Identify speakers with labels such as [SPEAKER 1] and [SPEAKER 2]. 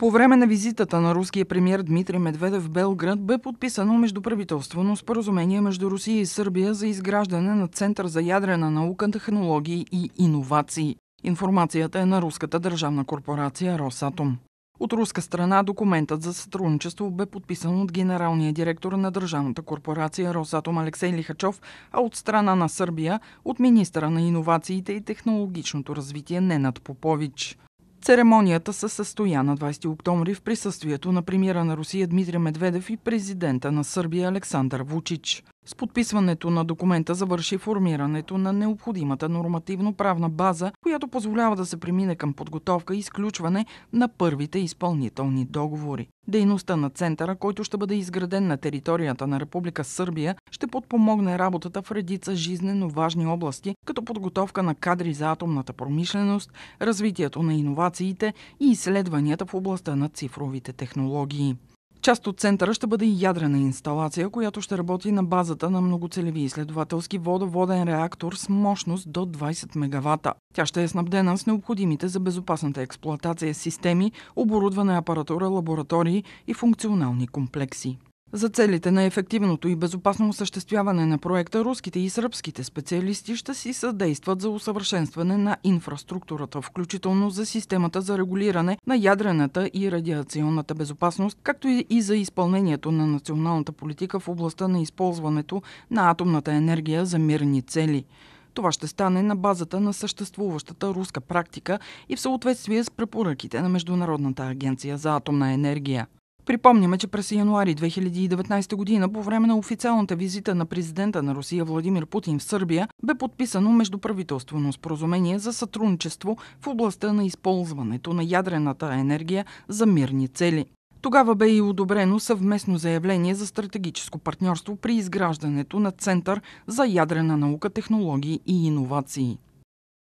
[SPEAKER 1] По време на визитата на руския премьер Дмитрий Медведев в Белград бе подписано междуправителствено споразумение между Русия и Сърбия за изграждане на Център за ядрена наука, технологии и иновации. Информацията е на руската държавна корпорация Росатом. От руска страна документът за сътрудничество бе подписан от генералния директор на държавната корпорация Росатом Алексей Лихачов, а от страна на Сърбия от министра на иновациите и технологичното развитие Ненад Попович. Церемонията се състоя на 20 октомври в присъствието на премиера на Русия Дмитрия Медведев и президента на Сърбия Александър Вучич. С подписването на документа завърши формирането на необходимата нормативно-правна база, която позволява да се премине към подготовка и изключване на първите изпълнителни договори. Дейността на центъра, който ще бъде изграден на територията на Република Сърбия, ще подпомогне работата в редица жизненно важни области, като подготовка на кадри за атомната промишленост, развитието на иновациите и изследванията в областта на цифровите технологии. Част от центъра ще бъде и ядрена инсталация, която ще работи на базата на многоцелеви изследователски водоводен реактор с мощност до 20 мегавата. Тя ще е снабдена с необходимите за безопасната експлоатация системи, оборудване апаратура, лаборатории и функционални комплекси. За целите на ефективното и безопасно осъществяване на проекта, руските и сръбските специалисти ще си съдействат за усъвършенстване на инфраструктурата, включително за системата за регулиране на ядрената и радиационната безопасност, както и за изпълнението на националната политика в областта на използването на атомната енергия за мирни цели. Това ще стане на базата на съществуващата руска практика и в съответствие с препоръките на Международната агенция за атомна енергия. Припомняме, че през януари 2019 година по време на официалната визита на президента на Русия Владимир Путин в Сърбия бе подписано междуправителствено споразумение за сътрудничество в областта на използването на ядрената енергия за мирни цели. Тогава бе и одобрено съвместно заявление за стратегическо партньорство при изграждането на Център за ядрена наука, технологии и иновации.